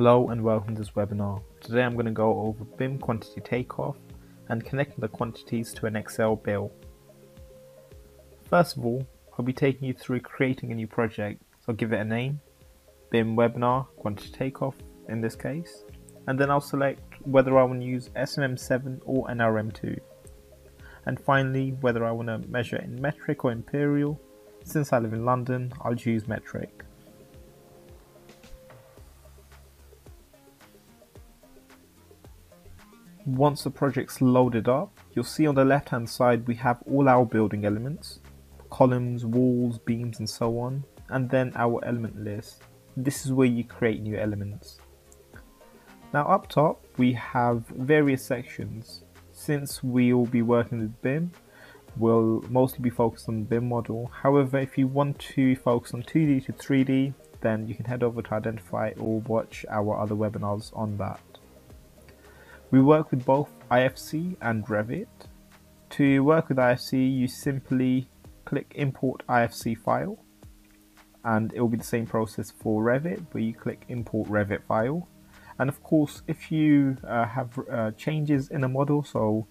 Hello and welcome to this webinar. Today I'm going to go over BIM quantity takeoff and connecting the quantities to an Excel bill. First of all, I'll be taking you through creating a new project, so I'll give it a name, BIM webinar quantity takeoff in this case, and then I'll select whether I want to use SMM7 or NRM2. And finally, whether I want to measure in metric or imperial. Since I live in London, I'll choose metric. Once the project's loaded up, you'll see on the left hand side we have all our building elements, columns, walls, beams and so on, and then our element list. This is where you create new elements. Now up top we have various sections. Since we will be working with BIM, we'll mostly be focused on the BIM model. However, if you want to focus on 2D to 3D, then you can head over to Identify or watch our other webinars on that. We work with both IFC and Revit. To work with IFC, you simply click Import IFC file, and it will be the same process for Revit, where you click Import Revit file. And of course, if you uh, have uh, changes in a model, so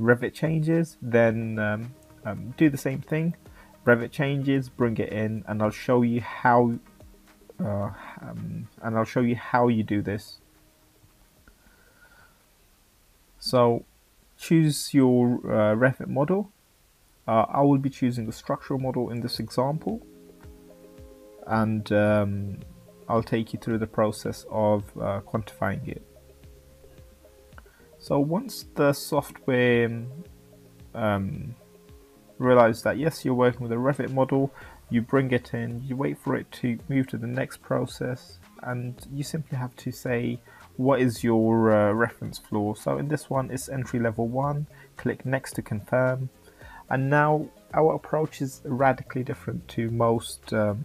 Revit changes, then um, um, do the same thing. Revit changes, bring it in, and I'll show you how. Uh, um, and I'll show you how you do this. So choose your uh, Revit model. Uh, I will be choosing the structural model in this example, and um, I'll take you through the process of uh, quantifying it. So once the software um, realize that yes, you're working with a Revit model, you bring it in, you wait for it to move to the next process, and you simply have to say what is your uh, reference floor. So in this one, it's entry level one. Click next to confirm, and now our approach is radically different to most um,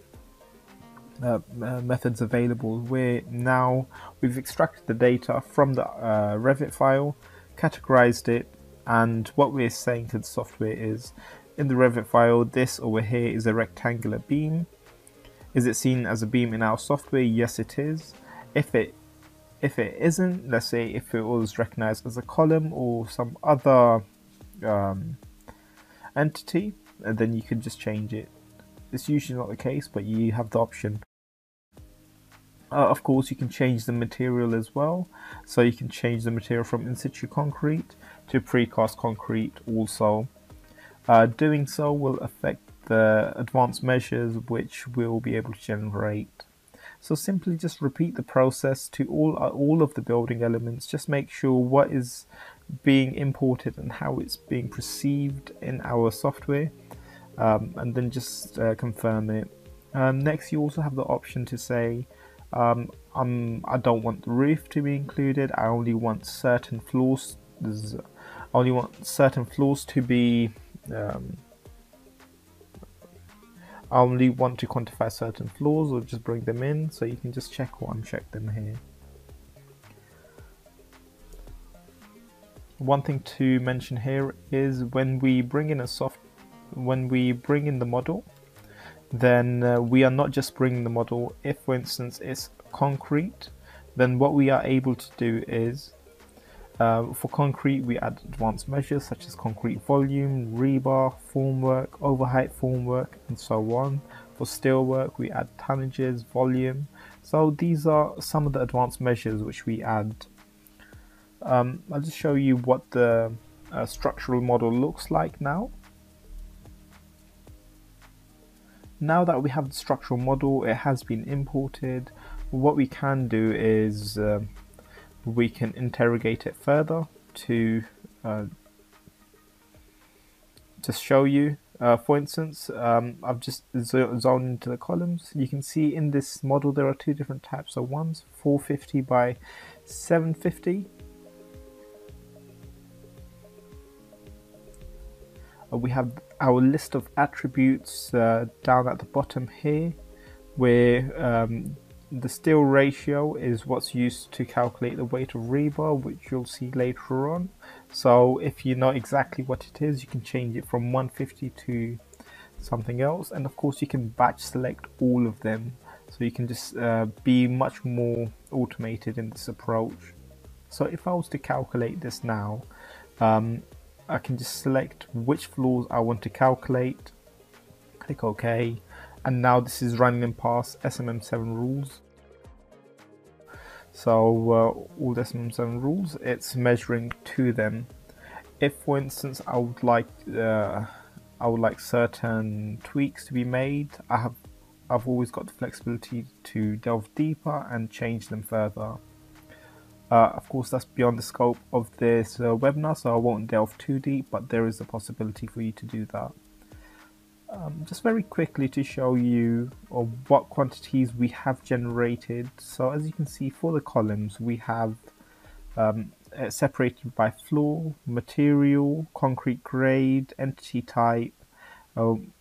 uh, uh, methods available where now we've extracted the data from the uh, Revit file, categorized it, and what we're saying to the software is in the Revit file, this over here is a rectangular beam. Is it seen as a beam in our software? Yes, it is. If it if it isn't, let's say if it was recognized as a column or some other um, entity, then you can just change it. It's usually not the case, but you have the option. Uh, of course, you can change the material as well. So you can change the material from in situ concrete to precast concrete also. Uh, doing so will affect the advanced measures which we'll be able to generate. So simply just repeat the process to all uh, all of the building elements. Just make sure what is being imported and how it's being perceived in our software, um, and then just uh, confirm it. Um, next, you also have the option to say um, I'm, I don't want the roof to be included. I only want certain floors. I only want certain floors to be. Um, Only want to quantify certain floors or just bring them in, so you can just check or uncheck them here. One thing to mention here is when we bring in a soft, when we bring in the model, then uh, we are not just bringing the model. If, for instance, it's concrete, then what we are able to do is uh, for concrete, we add advanced measures such as concrete volume, rebar, formwork, overheight formwork, and so on. For steelwork, we add tonnages, volume. So these are some of the advanced measures which we add. Um, I'll just show you what the uh, structural model looks like now. Now that we have the structural model, it has been imported. What we can do is uh, we can interrogate it further to uh, to show you. Uh, for instance, um, I've just zoned into the columns. You can see in this model there are two different types of ones, 450 by 750. Uh, we have our list of attributes uh, down at the bottom here where um, the steel ratio is what's used to calculate the weight of rebar which you'll see later on. So if you know exactly what it is you can change it from 150 to something else. And of course you can batch select all of them. So you can just uh, be much more automated in this approach. So if I was to calculate this now, um, I can just select which floors I want to calculate, click OK, and now this is running past SMM7 rules. So uh, all the SMM7 rules, it's measuring to them. If, for instance, I would like uh, I would like certain tweaks to be made, I have I've always got the flexibility to delve deeper and change them further. Uh, of course, that's beyond the scope of this uh, webinar, so I won't delve too deep, but there is a possibility for you to do that. Um, just very quickly to show you uh, what quantities we have generated. So as you can see for the columns, we have um, uh, separated by floor, material, concrete grade, entity type, um,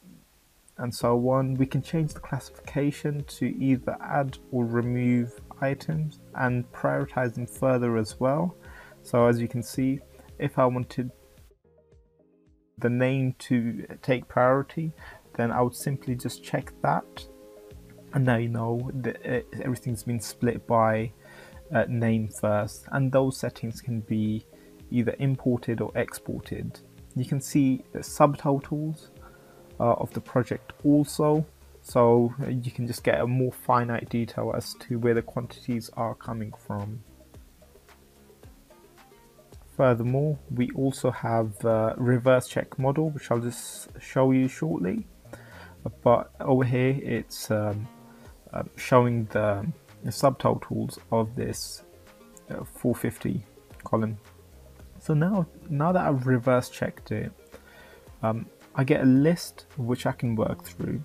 and so on. We can change the classification to either add or remove items and prioritize them further as well. So as you can see, if I wanted the name to take priority, then I would simply just check that. And now you know that uh, everything's been split by uh, name first. And those settings can be either imported or exported. You can see the subtotals uh, of the project also so you can just get a more finite detail as to where the quantities are coming from. Furthermore, we also have reverse check model, which I'll just show you shortly. But over here, it's um, uh, showing the, the, subtotals of this uh, 450 column. So now, now that I've reverse checked it, um, I get a list which I can work through.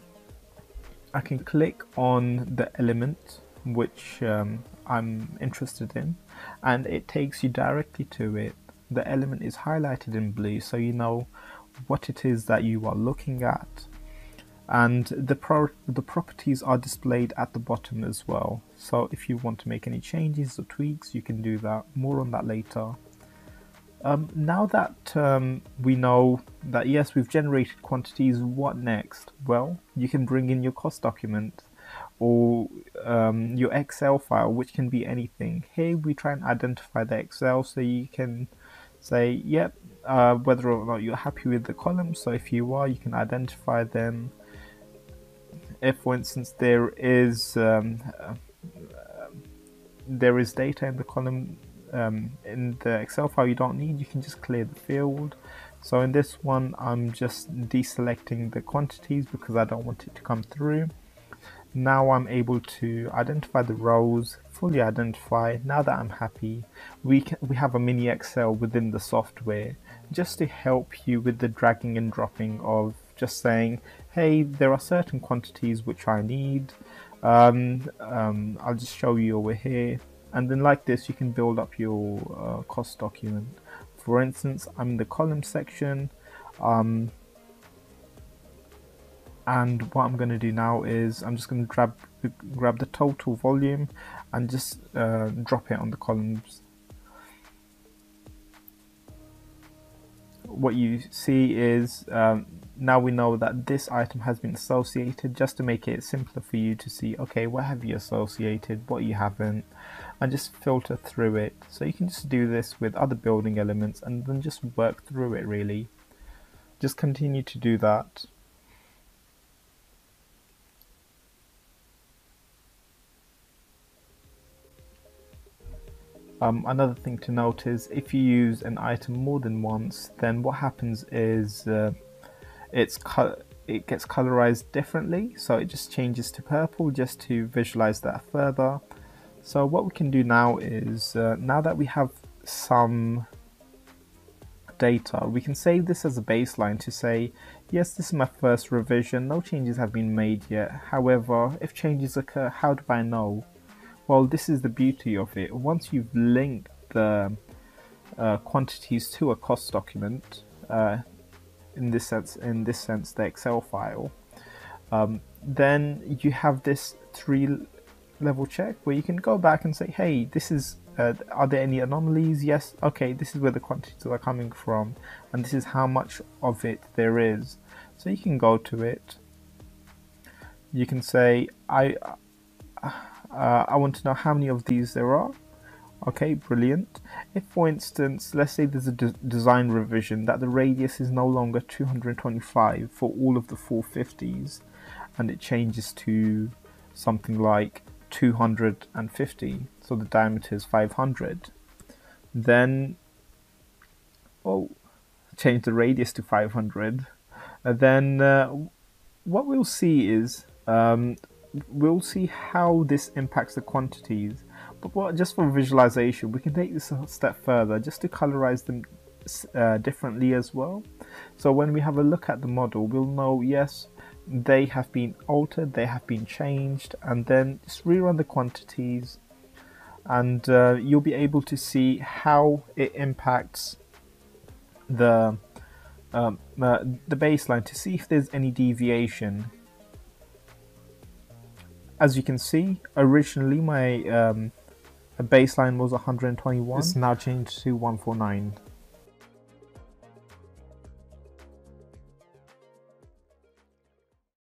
I can click on the element which um, I'm interested in and it takes you directly to it. The element is highlighted in blue so you know what it is that you are looking at and the, pro the properties are displayed at the bottom as well so if you want to make any changes or tweaks you can do that more on that later um, now that um, we know that yes, we've generated quantities, what next? Well, you can bring in your cost document or um, your Excel file, which can be anything. Here we try and identify the Excel so you can say, yep, uh, whether or not you're happy with the columns. So if you are, you can identify them. If, for instance, there is um, uh, there is data in the column um, in the Excel file you don't need, you can just clear the field. So in this one, I'm just deselecting the quantities because I don't want it to come through. Now I'm able to identify the rows, fully identify. Now that I'm happy, we, can, we have a mini Excel within the software just to help you with the dragging and dropping of just saying, hey, there are certain quantities which I need. Um, um, I'll just show you over here and then like this you can build up your uh, cost document for instance I'm in the column section um, and what I'm going to do now is I'm just going to grab grab the total volume and just uh, drop it on the columns. What you see is um, now we know that this item has been associated just to make it simpler for you to see okay what have you associated? What you haven't? And just filter through it. So you can just do this with other building elements and then just work through it really. Just continue to do that Um, another thing to note is if you use an item more than once, then what happens is uh, it's it gets colorized differently. So it just changes to purple just to visualize that further. So what we can do now is, uh, now that we have some data, we can save this as a baseline to say, yes, this is my first revision, no changes have been made yet. However, if changes occur, how do I know? Well, this is the beauty of it. Once you've linked the uh, quantities to a cost document, uh, in this sense, in this sense, the Excel file, um, then you have this three level check where you can go back and say, hey, this is, uh, are there any anomalies? Yes, okay, this is where the quantities are coming from, and this is how much of it there is. So you can go to it. You can say, I uh, I want to know how many of these there are. Okay, brilliant. If, for instance, let's say there's a de design revision that the radius is no longer 225 for all of the 450s, and it changes to something like 250, so the diameter is 500, then, oh, change the radius to 500, and then uh, what we'll see is um, we'll see how this impacts the quantities. But what, just for visualization, we can take this a step further just to colorize them uh, differently as well. So when we have a look at the model, we'll know, yes, they have been altered, they have been changed, and then just rerun the quantities and uh, you'll be able to see how it impacts the um, uh, the baseline to see if there's any deviation. As you can see, originally my um, baseline was 121. It's now changed to 149.